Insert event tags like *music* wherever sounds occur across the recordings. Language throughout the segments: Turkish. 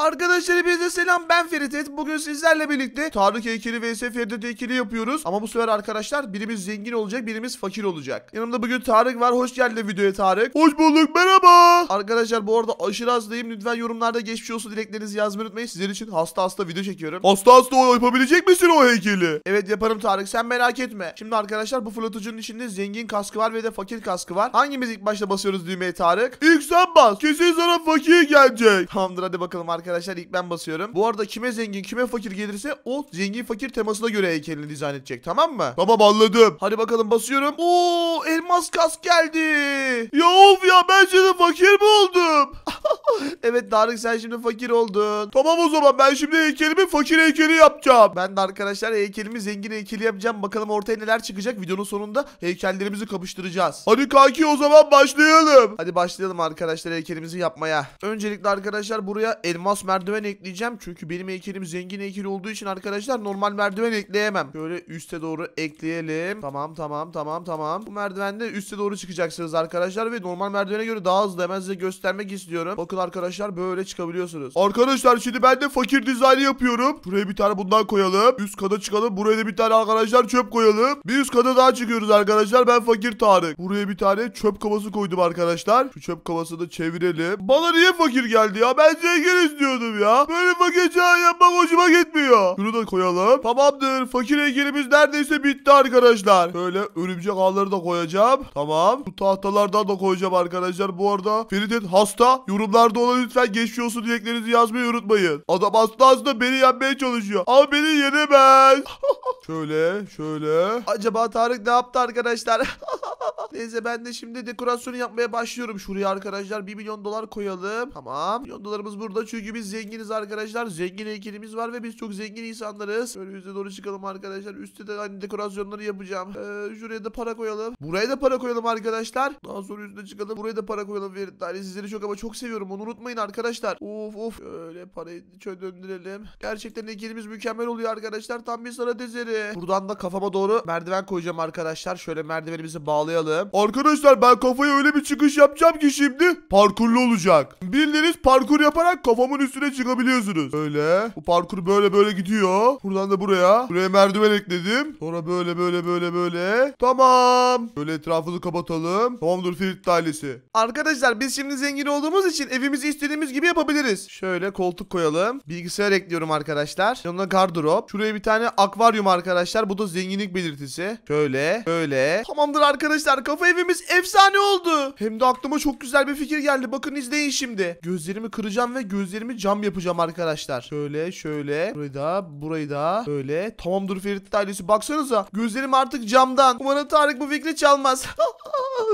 Arkadaşlar hepinize selam ben Ferit Et. Bugün sizlerle birlikte Tarık heykeli vs Ferit heykeli yapıyoruz. Ama bu sefer arkadaşlar birimiz zengin olacak birimiz fakir olacak. Yanımda bugün Tarık var. Hoş geldin videoya Tarık. Hoş bulduk merhaba. Arkadaşlar bu arada aşırı hastayım. Lütfen yorumlarda geçmiş olsun dileklerinizi yazmayı unutmayın. Sizler için hasta hasta video çekiyorum. Hasta hasta o yapabilecek misin o heykeli? Evet yaparım Tarık sen merak etme. Şimdi arkadaşlar bu fırlatıcının içinde zengin kaskı var ve de fakir kaskı var. Hangimiz ilk başta basıyoruz düğmeye Tarık? İlk sen bas. Kesin sana fakir gelecek. Tamamdır hadi bakalım arkadaşlar ilk ben basıyorum. Bu arada kime zengin kime fakir gelirse o zengin fakir temasına göre heykelini dizayn edecek tamam mı? Tamam anladım. Hadi bakalım basıyorum. Oo elmas kask geldi. Ya of ya ben şimdi fakir mi oldum? *laughs* *laughs* evet Tarık sen şimdi fakir oldun. Tamam o zaman ben şimdi heykelimi fakir heykeli yapacağım. Ben de arkadaşlar heykelimi zengin heykeli yapacağım. Bakalım ortaya neler çıkacak. Videonun sonunda heykellerimizi kapıştıracağız. Hadi kanki o zaman başlayalım. Hadi başlayalım arkadaşlar heykelimizi yapmaya. Öncelikle arkadaşlar buraya elmas merdiven ekleyeceğim. Çünkü benim heykelim zengin heykel olduğu için arkadaşlar normal merdiven ekleyemem. Böyle üste doğru ekleyelim. Tamam tamam tamam tamam. Bu merdivende üste doğru çıkacaksınız arkadaşlar ve normal merdivene göre daha hızlı. Hemen size göstermek istiyorum. Bakın arkadaşlar böyle çıkabiliyorsunuz. Arkadaşlar şimdi ben de fakir dizaynı yapıyorum. Buraya bir tane bundan koyalım. Üst kata çıkalım. Buraya da bir tane arkadaşlar çöp koyalım. Bir üst kata daha çıkıyoruz arkadaşlar. Ben fakir Tarık. Buraya bir tane çöp kovası koydum arkadaşlar. Şu çöp kovasını çevirelim. Bana niye fakir geldi ya? Ben zengin istiyordum ya. Böyle fakir çağ yapmak hoşuma gitmiyor. Şunu da koyalım. Tamamdır. Fakir heykelimiz neredeyse bitti arkadaşlar. Böyle örümcek ağları da koyacağım. Tamam. Bu tahtalardan da koyacağım arkadaşlar. Bu arada Feridet hasta. Yorumlarda ona lütfen geçmiş olsun dileklerinizi yazmayı unutmayın. Adam hasta hasta beni yenmeye çalışıyor. Ama beni yenemez. *laughs* şöyle şöyle. Acaba Tarık ne yaptı arkadaşlar? *laughs* Neyse ben de şimdi dekorasyonu yapmaya başlıyorum. Şuraya arkadaşlar 1 milyon dolar koyalım. Tamam. Milyon dolarımız burada çünkü biz zenginiz arkadaşlar. Zengin heykelimiz var ve biz çok zengin insanlarız. Böyle üste doğru çıkalım arkadaşlar. Üstte de aynı dekorasyonları yapacağım. Ee, şuraya da para koyalım. Buraya da para koyalım arkadaşlar. Daha sonra üstüne çıkalım. Buraya da para koyalım. Verin tane sizleri çok ama çok seviyorum. Onu unutmayın arkadaşlar. Of of. Şöyle parayı şöyle döndürelim. Gerçekten heykelimiz mükemmel oluyor arkadaşlar. Tam bir sanat eseri. Buradan da kafama doğru merdiven koyacağım arkadaşlar. Şöyle merdivenimizi bağlayalım. Arkadaşlar ben kafaya öyle bir çıkış yapacağım ki şimdi parkurlu olacak. Bildiğiniz parkur yaparak kafamın üstüne çıkabiliyorsunuz. Öyle. Bu parkur böyle böyle gidiyor. Buradan da buraya. Buraya merdiven ekledim. Sonra böyle böyle böyle böyle. Tamam. Böyle etrafını kapatalım. Tamamdır Ferit ailesi. Arkadaşlar biz şimdi zengin olduğumuz için evimizi istediğimiz gibi yapabiliriz. Şöyle koltuk koyalım. Bilgisayar ekliyorum arkadaşlar. Yanına gardırop. Şuraya bir tane akvaryum arkadaşlar. Bu da zenginlik belirtisi. Şöyle. Böyle. Tamamdır arkadaşlar. Kafa evimiz efsane oldu. Hem de aklıma çok güzel bir fikir geldi. Bakın izleyin şimdi. Gözlerimi kıracağım ve gözlerimi cam yapacağım arkadaşlar. Şöyle şöyle. Burayı da burayı da böyle. Tamamdır Ferit ailesi. Baksanıza. Gözlerim artık camdan. Umarım Tarık bu fikri çalmaz. *laughs*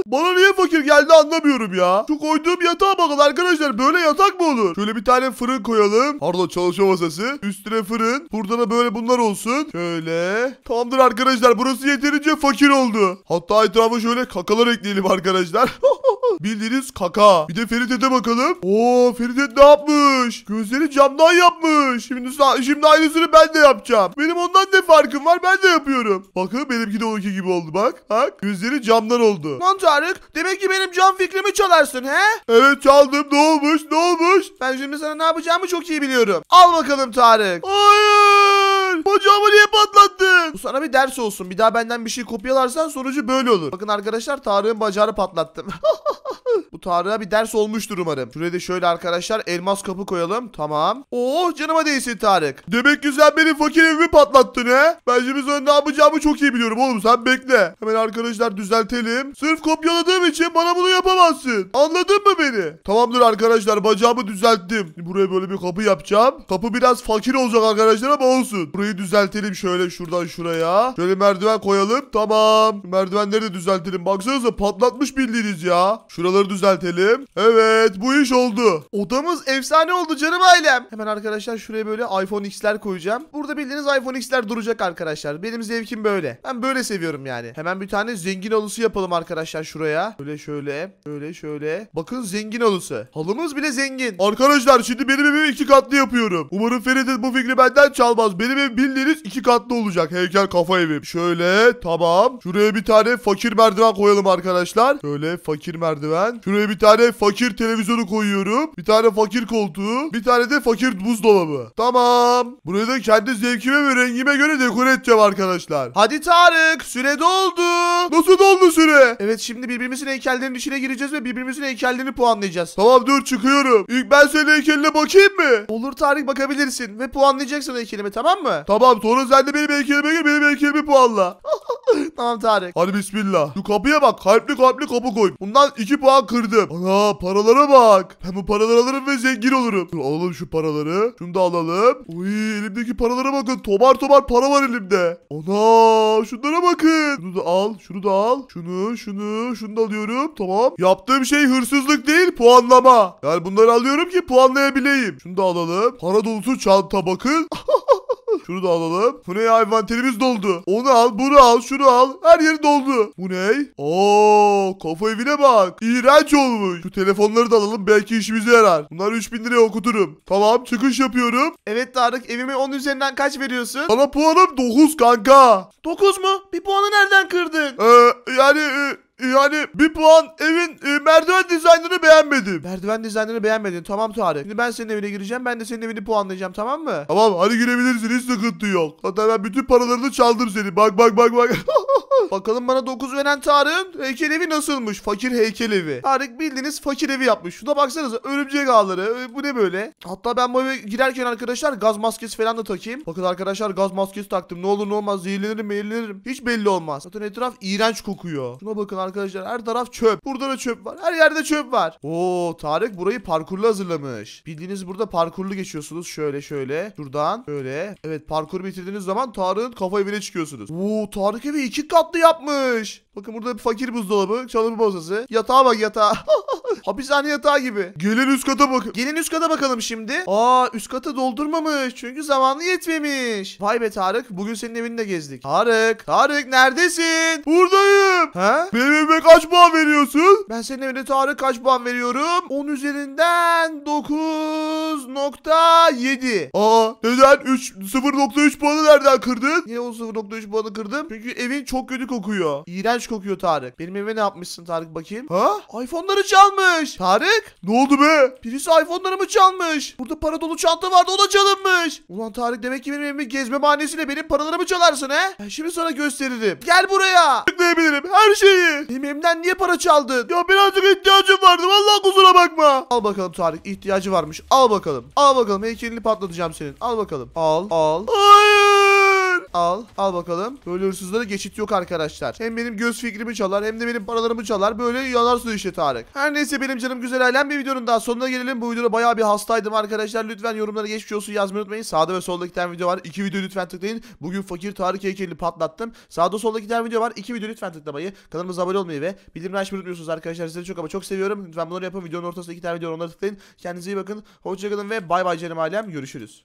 Bana niye fakir geldi anlamıyorum ya. Şu koyduğum yatağa bakın arkadaşlar. Böyle yatak mı olur? Şöyle bir tane fırın koyalım. Pardon çalışma masası. Üstüne fırın. Burada da böyle bunlar olsun. Şöyle. Tamamdır arkadaşlar. Burası yeterince fakir oldu. Hatta etrafa şöyle kakalar ekleyelim arkadaşlar. *laughs* Bildiğiniz kaka. Bir de Ferit'e bakalım. Oo Ferit ne yapmış? Gözleri camdan yapmış. Şimdi şimdi aynısını ben de yapacağım. Benim ondan ne farkım var? Ben de yapıyorum. Bakın benimki de onunki gibi oldu bak. Bak gözleri camdan oldu. Lan Tarık demek ki benim cam fikrimi çalarsın he? Evet çaldım. Ne olmuş? Ne olmuş? Ben şimdi sana ne yapacağımı çok iyi biliyorum. Al bakalım Tarık. Hayır. Bacağımı niye patlattın? Bu sana bir ders olsun. Bir daha benden bir şey kopyalarsan sonucu böyle olur. Bakın arkadaşlar Tarık'ın bacağını patlattım. *laughs* Bu Tarık'a bir ders olmuştur umarım. Şuraya da şöyle arkadaşlar elmas kapı koyalım. Tamam. Oo canıma değsin Tarık. Demek ki sen benim fakir evimi patlattın he. Ben şimdi sana ne yapacağımı çok iyi biliyorum oğlum sen bekle. Hemen arkadaşlar düzeltelim. Sırf kopyaladığım için bana bunu yapamazsın. Anladın mı beni? Tamamdır arkadaşlar bacağımı düzelttim. Buraya böyle bir kapı yapacağım. Kapı biraz fakir olacak arkadaşlar ama olsun. Burayı düzeltelim şöyle şuradan şuraya. Şöyle merdiven koyalım. Tamam. Merdivenleri de düzeltelim. Baksanıza patlatmış bildiğiniz ya. Şuraları düzeltelim. Evet bu iş oldu. Odamız efsane oldu canım ailem. Hemen arkadaşlar şuraya böyle iPhone X'ler koyacağım. Burada bildiğiniz iPhone X'ler duracak arkadaşlar. Benim zevkim böyle. Ben böyle seviyorum yani. Hemen bir tane zengin halısı yapalım arkadaşlar şuraya. Şöyle şöyle. Şöyle şöyle. Bakın zengin halısı. Halımız bile zengin. Arkadaşlar şimdi benim evimi iki katlı yapıyorum. Umarım Ferit bu fikri benden çalmaz. Benim evim bildiğiniz iki katlı olacak. Heykel kafa evim. Şöyle tamam. Şuraya bir tane fakir merdiven koyalım arkadaşlar. Şöyle fakir merdiven. Şöyle Şuraya bir tane fakir televizyonu koyuyorum. Bir tane fakir koltuğu. Bir tane de fakir buzdolabı. Tamam. Burayı da kendi zevkime ve rengime göre dekore edeceğim arkadaşlar. Hadi Tarık süre doldu. Nasıl doldu süre? Evet şimdi birbirimizin heykellerinin içine gireceğiz ve birbirimizin heykellerini puanlayacağız. Tamam dur çıkıyorum. İlk ben senin heykeline bakayım mı? Olur Tarık bakabilirsin ve puanlayacaksın heykelimi tamam mı? Tamam sonra sen de benim heykelime gir benim heykelimi puanla. *laughs* *laughs* tamam Tarık. Hadi bismillah. Şu kapıya bak kalpli kalpli kapı koy. Bundan 2 puan kırdım. Ana paralara bak. Ben bu paraları alırım ve zengin olurum. Dur alalım şu paraları. Şunu da alalım. Uy elimdeki paralara bakın. Tobar tobar para var elimde. Ana şunlara bakın. Şunu da al. Şunu da al. Şunu şunu şunu da alıyorum. Tamam. Yaptığım şey hırsızlık değil puanlama. Yani bunları alıyorum ki puanlayabileyim. Şunu da alalım. Para dolusu çanta bakın. *laughs* Şunu da alalım. Bu ne ya envanterimiz doldu. Onu al, bunu al, şunu al. Her yeri doldu. Bu ne? Oo, kafa evine bak. İğrenç olmuş. Şu telefonları da alalım belki işimize yarar. Bunları 3000 liraya okuturum. Tamam çıkış yapıyorum. Evet Tarık evime 10 üzerinden kaç veriyorsun? Sana puanım 9 kanka. 9 mu? Bir puanı nereden kırdın? Ee, yani e, yani bir puan evin e, merdiven dizaynını beğenmedim. Merdiven dizaynını beğenmedin. Tamam Tarık. Şimdi ben senin evine gireceğim. Ben de senin evini puanlayacağım tamam mı? Tamam hadi girebilirsin. Hiç sıkıntı yok. Hatta ben bütün paralarını çaldım seni. Bak bak bak bak. *laughs* Bakalım bana 9 veren Tarık'ın heykel evi nasılmış? Fakir heykel evi. Tarık bildiğiniz fakir evi yapmış. Şuna baksanıza örümcek ağları. E, Bu ne böyle? Hatta ben bu eve girerken arkadaşlar gaz maskesi falan da takayım. Bakın arkadaşlar gaz maskesi taktım. Ne olur ne olmaz zehirlenirim meyillenirim. Hiç belli olmaz. Zaten etraf iğrenç kokuyor. Şuna bakın arkadaşlar her taraf çöp. Burada da çöp var. Her yerde çöp var. Oo Tarık burayı parkurlu hazırlamış. Bildiğiniz burada parkurlu geçiyorsunuz. Şöyle şöyle. Şuradan böyle. Evet parkuru bitirdiğiniz zaman Tarık'ın kafa evine çıkıyorsunuz. Oo Tarık evi iki katlı yapmış. Bakın burada bir fakir buzdolabı, çalışma masası. Yatağa bak yatağa. *laughs* Hapishane yatağı gibi. Gelin üst kata bakın. Gelin üst kata bakalım şimdi. Aa üst katı doldurmamış. Çünkü zamanı yetmemiş. Vay be Tarık. Bugün senin evini de gezdik. Tarık. Tarık neredesin? Buradayım. Ha? Benim evime kaç puan veriyorsun? Ben senin evine Tarık kaç puan veriyorum? 10 üzerinden 9.7. Aa neden 3 0.3 puanı nereden kırdın? Niye o 0.3 puanı kırdım? Çünkü evin çok kötü kokuyor. İğrenç kokuyor Tarık. Benim eve ne yapmışsın Tarık bakayım? Ha? iPhone'ları çalmış. Tarık? Ne oldu be? Birisi iPhone'larımı çalmış. Burada para dolu çanta vardı o da çalınmış. Ulan Tarık demek ki benim evimi gezme bahanesiyle benim paralarımı çalarsın he? Ben şimdi sana gösteririm. Gel buraya. Tıklayabilirim her şeyi. Benim evimden niye para çaldın? Ya birazcık ihtiyacım vardı vallahi kusura bakma. Al bakalım Tarık ihtiyacı varmış. Al bakalım. Al bakalım heykelini patlatacağım senin. Al bakalım. Al al. Hayır. Al. Al bakalım. Böyle hırsızlara geçit yok arkadaşlar. Hem benim göz fikrimi çalar hem de benim paralarımı çalar. Böyle yanarsın işte Tarık. Her neyse benim canım güzel ailem bir videonun daha sonuna gelelim. Bu videoda bayağı bir hastaydım arkadaşlar. Lütfen yorumlara geçmiş olsun yazmayı unutmayın. Sağda ve solda tane video var. İki video lütfen tıklayın. Bugün fakir Tarık heykelini patlattım. Sağda solda tane video var. İki video lütfen tıklamayı. Kanalımıza abone olmayı ve bildirimleri açmayı unutmuyorsunuz arkadaşlar. Sizleri çok ama çok seviyorum. Lütfen bunları yapın. Videonun ortasında iki tane video. Onları tıklayın. Kendinize iyi bakın. Hoşçakalın ve bay bay canım ailem. Görüşürüz.